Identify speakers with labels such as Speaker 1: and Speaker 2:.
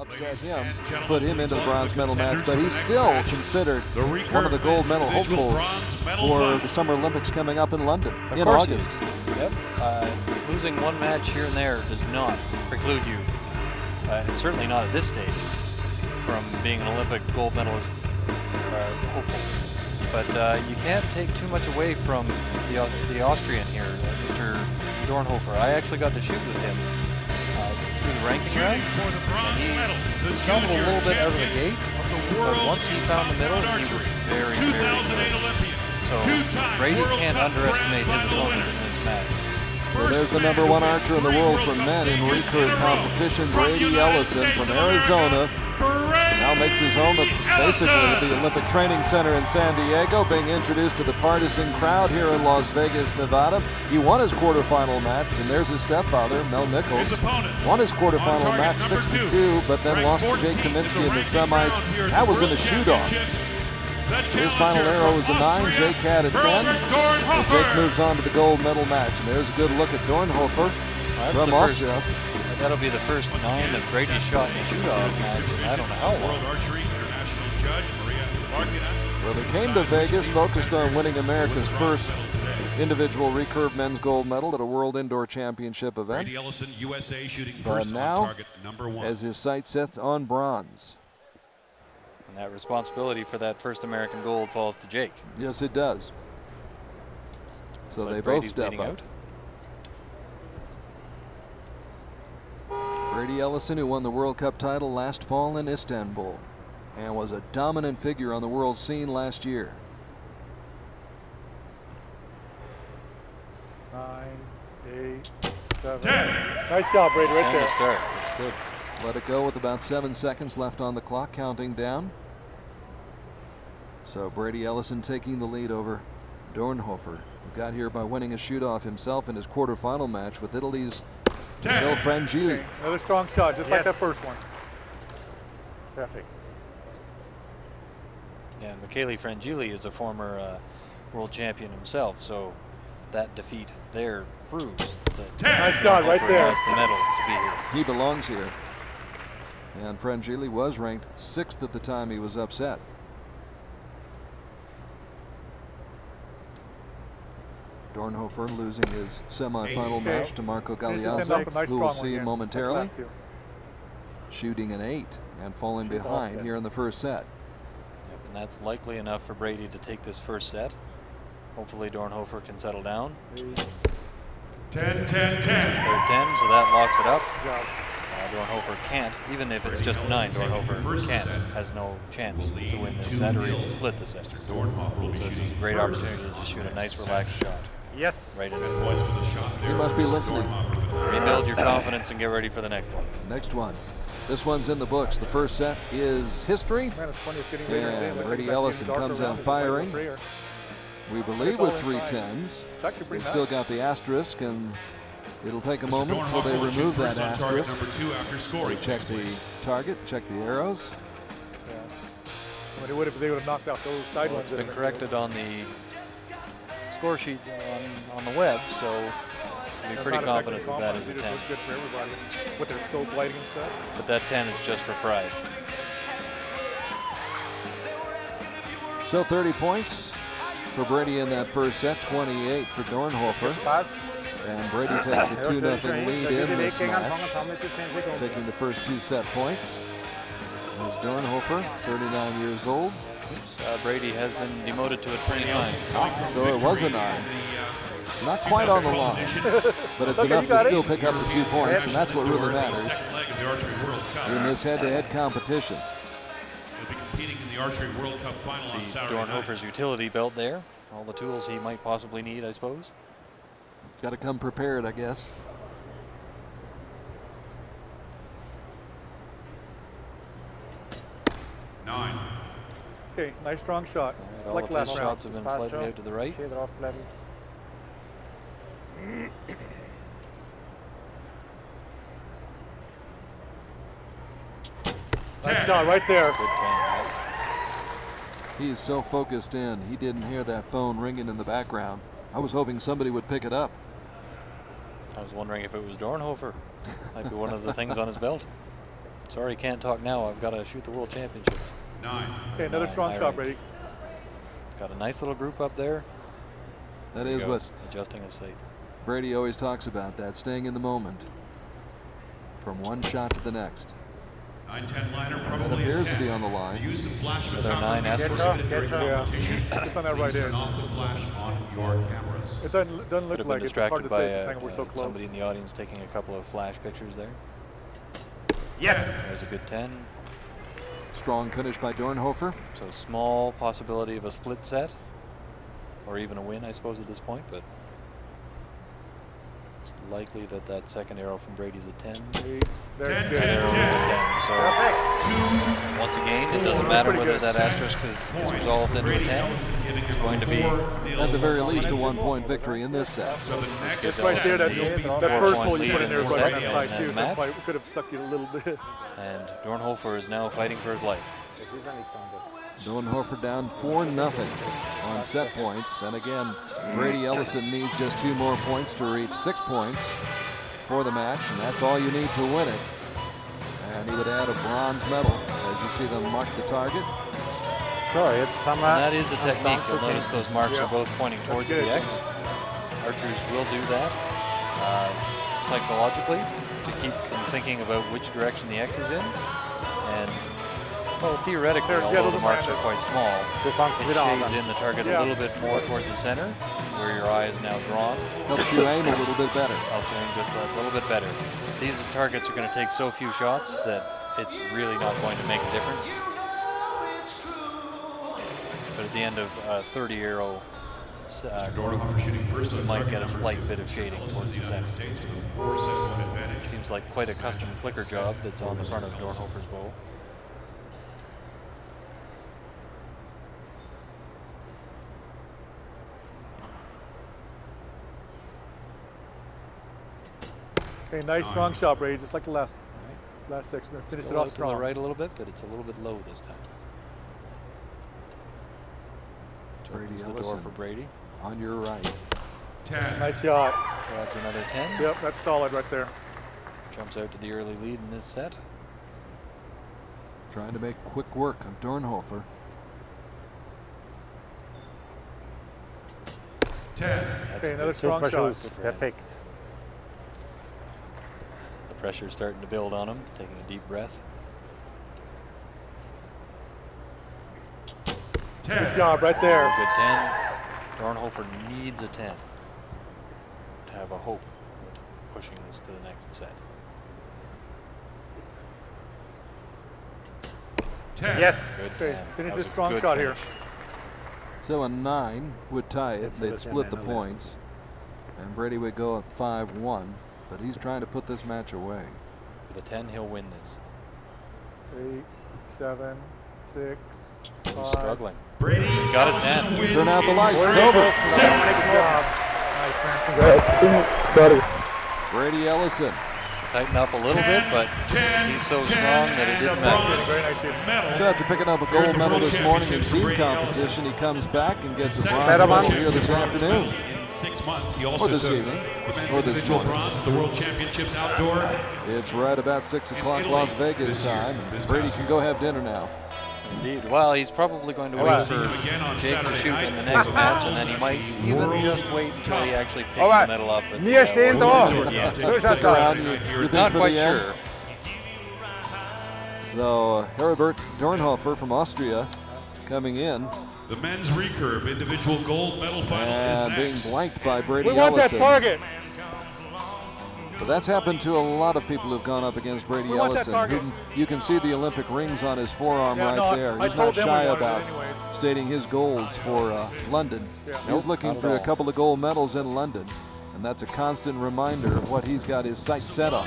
Speaker 1: upset him, put him into the bronze medal match, but he's still considered one of the gold medal hopefuls for the Summer Olympics coming up in London
Speaker 2: Of
Speaker 1: in
Speaker 2: course
Speaker 1: August.
Speaker 2: Yep. Uh, losing one match here and there does not preclude you, uh, and certainly not at this stage, from being an Olympic gold medalist uh, hopeful. But uh, you can't take too much away from the, the Austrian here, uh, Mr. Dornhofer. I actually got to shoot with him through the ranking round.
Speaker 3: for the bronze
Speaker 2: He
Speaker 3: medal, the
Speaker 2: stumbled a little bit out of the gate,
Speaker 3: of the
Speaker 2: but once he found the middle, he was
Speaker 3: archery,
Speaker 2: very, very
Speaker 3: 2008
Speaker 2: good.
Speaker 3: Olympian,
Speaker 2: So Brady can't underestimate his opponent
Speaker 3: winner.
Speaker 2: in this match.
Speaker 1: So there's the number one archer in the world for men in recurve competition, Brady Ellison from Arizona. Now makes his home at basically the Olympic Training Center in San Diego, being introduced to the partisan crowd here in Las Vegas, Nevada. He won his quarterfinal match, and there's his stepfather, Mel Nichols.
Speaker 3: His opponent,
Speaker 1: Won his quarterfinal match
Speaker 3: number
Speaker 1: 62,
Speaker 3: two,
Speaker 1: but then lost to Jake
Speaker 3: 14th
Speaker 1: Kaminski in the semis.
Speaker 3: crowd here at
Speaker 1: That was in a
Speaker 3: World
Speaker 1: shoot-off. His final arrow was a 9, Jake had a 10.
Speaker 3: Herbert
Speaker 1: Jake moves on to the gold medal match, and there's a good look at Dornhofer
Speaker 2: That's
Speaker 1: from
Speaker 2: the first-
Speaker 1: Austria.
Speaker 2: That'll be the first nine that Brady shot in a shootout match. in I don't know how
Speaker 3: World
Speaker 2: long.
Speaker 3: Archery International Judge Maria Larkina.
Speaker 1: Well, they came to Vegas focused on winning America's first individual recurve men's gold medal at a World Indoor Championship event,
Speaker 3: Brady Ellison, USA, shooting
Speaker 1: but
Speaker 3: first on
Speaker 1: now,
Speaker 3: target number one.
Speaker 1: as his sight sets on bronze.
Speaker 2: And that responsibility for that first American gold falls to Jake.
Speaker 1: Yes, it does. So
Speaker 2: Looks like
Speaker 1: they both step up.
Speaker 2: out.
Speaker 1: Brady Ellison, who won the World Cup title last fall in Istanbul and was a dominant figure on the world scene last year.
Speaker 4: Nine, eight, seven.
Speaker 3: Ten.
Speaker 4: Nice job, Brady, right
Speaker 2: And
Speaker 4: there.
Speaker 2: to start. That's good.
Speaker 1: Let it go with about seven seconds left on the clock, counting down. So Brady Ellison taking the lead over Dornhofer, who got here by winning a shoot-off himself in his quarterfinal match with Italy's Michele Frangilli.
Speaker 4: Okay, Another strong shot, just like that first one. Perfect.
Speaker 2: Yeah, and Michele Frangilli is a former uh, world champion himself, so that defeat there proves that
Speaker 4: Nice shot right there.
Speaker 2: has the medal to be here.
Speaker 1: He belongs here. And Frangilli was ranked sixth at the time he was upset. Dornhofer losing his semifinal
Speaker 4: Okay.
Speaker 1: match to Marco
Speaker 4: Finishes Galiazzo,
Speaker 1: who we'll see
Speaker 4: again,
Speaker 1: momentarily, shooting an eight and falling
Speaker 4: Shoot
Speaker 1: behind
Speaker 4: then.
Speaker 1: here in the first set.
Speaker 2: Yep, and that's likely enough for Brady to take this first set. Hopefully Dornhofer can settle down.
Speaker 4: Eight,
Speaker 3: 10, 10, 10.
Speaker 2: Third 10, so that locks it up. Uh, Dornhofer can't, even if it's
Speaker 3: Brady
Speaker 2: just a nine, Dornhofer can't,
Speaker 3: set.
Speaker 2: has no chance to win this set or even split the set.
Speaker 3: Mr. Dornhofer will be
Speaker 2: So this is a great opportunity to just shoot a nice relaxed
Speaker 3: set.
Speaker 2: shot.
Speaker 4: Yes.
Speaker 2: Right in
Speaker 3: Ten points the shot
Speaker 1: must be listening.
Speaker 3: Dornhofer.
Speaker 2: Rebuild your confidence and get ready for the next one.
Speaker 1: Next one. This one's in the books. The first set is history.
Speaker 4: Man, it's funny, it's getting later in the day.
Speaker 1: And Brady Ellison comes out firing.
Speaker 4: as it's like
Speaker 1: We believe with
Speaker 4: three tens.
Speaker 1: three
Speaker 4: time.
Speaker 1: tens.
Speaker 4: It's actually pretty
Speaker 1: They've still got the asterisk, and it'll take a
Speaker 3: Mr.
Speaker 1: moment until they
Speaker 3: Dornhofer will shoot
Speaker 1: remove that
Speaker 3: first on target
Speaker 1: asterisk.
Speaker 3: number two after
Speaker 1: They
Speaker 3: scoring.
Speaker 1: check the target, check the arrows.
Speaker 4: Yeah. I mean, they would have, they would have knocked out those side
Speaker 2: Well,
Speaker 4: ones.
Speaker 2: it's
Speaker 4: that
Speaker 2: been corrected on the score sheet on, on the web, so I'm
Speaker 4: That's
Speaker 2: pretty confident
Speaker 4: the
Speaker 2: that that is a 10.
Speaker 4: good for everybody with their scope lighting and stuff.
Speaker 2: But that 10 is just for pride.
Speaker 1: So 30 points for Brady in that first set, 28 for Dornhofer. And Brady takes a 2 0 lead in this match, taking the first two set points. Is Dornhofer, 39 years old,
Speaker 2: Uh, Brady has been demoted to a 29.
Speaker 1: so it was a 9. Not quite on the line, but it's
Speaker 4: Okay,
Speaker 1: enough to
Speaker 4: it.
Speaker 1: still pick up the two points, and that's what really matters
Speaker 3: Second leg of the Archery World Cup.
Speaker 1: in this head-to-head competition.
Speaker 3: He'll be competing in the Archery World Cup final on
Speaker 2: See
Speaker 3: Saturday night.
Speaker 2: Dornhofer's utility belt there. All the tools he might possibly need, I suppose.
Speaker 1: Got to come prepared, I guess.
Speaker 3: Nine.
Speaker 4: Okay, nice strong shot.
Speaker 2: All right, all
Speaker 4: like
Speaker 2: of his
Speaker 4: last round.
Speaker 2: shots have been slightly out to the right.
Speaker 4: Nice shot right there.
Speaker 2: Good
Speaker 1: He is so focused in, he didn't hear that phone ringing in the background. I was hoping somebody would pick it up.
Speaker 2: I was wondering if it was Dornhofer. Might be one of the things on his belt. Sorry, can't talk now. I've got to shoot the World Championships.
Speaker 3: Nine.
Speaker 4: Okay, another
Speaker 2: Nine,
Speaker 4: strong
Speaker 2: high
Speaker 4: shot,
Speaker 2: right.
Speaker 4: Brady.
Speaker 2: Got a nice little group up there.
Speaker 1: That
Speaker 2: There
Speaker 1: is
Speaker 2: he
Speaker 1: what
Speaker 2: adjusting his sight.
Speaker 1: Brady always talks about that, staying in the moment. From one shot to the next.
Speaker 3: 9-10 liner
Speaker 1: That
Speaker 3: probably
Speaker 1: appears
Speaker 3: a
Speaker 1: to be on the line.
Speaker 3: The use of flash
Speaker 2: With our nine
Speaker 3: photography is
Speaker 2: Astros.
Speaker 3: prohibited during
Speaker 5: Get up, get up.
Speaker 4: Just on that right
Speaker 3: turn off the flash on your cameras.
Speaker 4: It doesn't, doesn't look like. It's hard to
Speaker 2: by
Speaker 4: say at
Speaker 2: uh,
Speaker 4: we're so
Speaker 2: uh,
Speaker 4: close.
Speaker 2: somebody in the audience taking a couple of flash pictures there.
Speaker 5: Yes.
Speaker 2: There's a good 10.
Speaker 1: Strong finish by Dornhofer.
Speaker 2: So small possibility of a split set, or even a win, I suppose, at this point. But likely that that second arrow from Brady's a 10.
Speaker 4: Eight. There's
Speaker 3: Ten,
Speaker 4: good.
Speaker 3: ten,
Speaker 2: Arrow is a 10. So
Speaker 5: Perfect.
Speaker 3: Two
Speaker 2: once again, it doesn't matter whether that asterisk is, is resolved into a 10. It's going to be
Speaker 1: At the very least, a one-point victory in this set.
Speaker 3: So the next
Speaker 4: It's right there. That,
Speaker 3: set will be
Speaker 4: that
Speaker 2: Four
Speaker 4: first
Speaker 2: point
Speaker 4: hole you put
Speaker 2: in
Speaker 4: in there is right on
Speaker 2: set
Speaker 4: that side
Speaker 2: and
Speaker 4: too. So
Speaker 2: match.
Speaker 4: could have sucked you a little bit.
Speaker 2: And Dornhofer is now fighting for his life.
Speaker 1: Dornhofer down 4 nothing on set points. And again, Brady Ellison needs just two more points to reach six points for the match, and that's all you need to win it. And he would add a bronze medal as you see them mark the target.
Speaker 5: Sorry, it's some.
Speaker 2: And that is a technique. You'll notice those marks
Speaker 4: Yeah.
Speaker 2: are both pointing towards the X. Archers will do that uh, psychologically to keep them thinking about which direction the X is in. And well, theoretically,
Speaker 4: There- yeah,
Speaker 2: although the marks
Speaker 4: mine.
Speaker 2: are quite small,
Speaker 5: Det fanns
Speaker 2: it shades in the target
Speaker 4: Yeah.
Speaker 2: a little bit more towards the center, where your eye is now drawn.
Speaker 1: Helps you aim a little bit better.
Speaker 2: Helps you aim just a little bit better. These targets are going to take so few shots that it's really not going to make a difference. But at the end of uh, 30 arrow, s- uh,
Speaker 3: Dornhofer shooting first
Speaker 2: you might get a slight bit of shading towards the
Speaker 3: the United
Speaker 2: center.
Speaker 3: States with a four set one advantage.
Speaker 2: Seems like quite a custom clicker job that's on the front of Dornhofer's bow.
Speaker 4: Okay, nice strong shot, Brady, just like the last last six minutes. Finish it off
Speaker 2: out to the right a little bit, but it's a little bit low this time. Which
Speaker 1: Brady
Speaker 2: opens the door for Brady.
Speaker 1: On your right.
Speaker 3: Ten.
Speaker 4: Nice shot.
Speaker 2: Grabs another 10.
Speaker 4: Yep, that's solid right there.
Speaker 2: Jumps out to the early lead in this set.
Speaker 1: Trying to make quick work of Dornhofer.
Speaker 3: Ten.
Speaker 2: That's
Speaker 4: Okay, another
Speaker 2: good
Speaker 4: strong shot.
Speaker 5: shoes.
Speaker 2: Good.
Speaker 5: Perfect.
Speaker 2: The pressure's starting to build on him, taking a deep breath.
Speaker 3: Ten.
Speaker 4: Good job right there.
Speaker 2: Good 10. Dornhofer needs a 10 to have a hope of pushing this to the next set.
Speaker 3: Ten.
Speaker 5: Yes.
Speaker 2: Good
Speaker 4: Okay,
Speaker 2: 10.
Speaker 4: finish
Speaker 2: That
Speaker 4: this
Speaker 2: a
Speaker 4: strong
Speaker 2: good
Speaker 4: shot here.
Speaker 1: So a nine would tie it.
Speaker 5: It's
Speaker 1: They'd split the
Speaker 5: that, no
Speaker 1: points. And Brady would go up 5-1. But he's trying to put this match away.
Speaker 2: With a 10, he'll win this.
Speaker 4: Eight, seven, six,
Speaker 2: He's struggling.
Speaker 3: Brady
Speaker 2: got it,
Speaker 3: Ellison
Speaker 2: Dan.
Speaker 3: wins
Speaker 1: Turn out the lights. It's
Speaker 3: six.
Speaker 1: over.
Speaker 4: Good job. Nice, man.
Speaker 1: Brady Ellison.
Speaker 2: Tighten up a little bit, but
Speaker 3: Ten,
Speaker 2: he's so
Speaker 3: ten,
Speaker 2: strong that it didn't
Speaker 3: a
Speaker 2: matter.
Speaker 3: bronze
Speaker 4: Very nice shooting.
Speaker 3: medal.
Speaker 1: So after picking up a gold medal this morning in
Speaker 3: Championships,
Speaker 1: team competition, he comes back and gets a
Speaker 3: Second
Speaker 1: bronze
Speaker 5: Medal
Speaker 1: medal here this
Speaker 3: bronze
Speaker 1: afternoon.
Speaker 3: Medal in six months. He also
Speaker 1: Or this
Speaker 3: took
Speaker 1: evening.
Speaker 3: the men's
Speaker 1: Or this
Speaker 3: individual bronze at the World Championships outdoor.
Speaker 1: It's right about 6 o'clock Las Vegas
Speaker 3: this
Speaker 1: time.
Speaker 3: this
Speaker 1: Brady
Speaker 3: past
Speaker 1: can go have dinner now.
Speaker 2: Indeed. Well, he's probably going to
Speaker 3: We'll
Speaker 2: wait
Speaker 3: see
Speaker 2: for
Speaker 3: him again on
Speaker 2: Jake to shoot
Speaker 3: night
Speaker 2: in the next match, and then he might even
Speaker 3: World
Speaker 2: just wait until he actually picks
Speaker 5: All right.
Speaker 2: the medal up. At,
Speaker 5: Nya
Speaker 2: uh,
Speaker 5: sten
Speaker 2: World
Speaker 5: då.
Speaker 2: Junior.
Speaker 1: Stick around, you, you think
Speaker 2: Not quite sure.
Speaker 1: So uh, Herbert Dornhofer from Austria coming in
Speaker 3: The men's recurve individual gold medal final
Speaker 1: and
Speaker 3: is
Speaker 1: being blanked by Brady
Speaker 4: We want that target.
Speaker 1: But that's happened to a lot of people who've gone up against Brady
Speaker 4: We want that
Speaker 1: Ellison.
Speaker 4: target.
Speaker 1: Who- you can see the Olympic rings on his forearm
Speaker 4: Yeah,
Speaker 1: right
Speaker 4: no,
Speaker 1: there.
Speaker 4: I
Speaker 1: He's
Speaker 4: told
Speaker 1: not shy about stating his goals for uh, London.
Speaker 4: Yeah.
Speaker 1: He's
Speaker 2: Nope,
Speaker 1: looking
Speaker 2: not at
Speaker 1: for a couple of gold medals in London, and that's a constant reminder of what he's got his sights set on.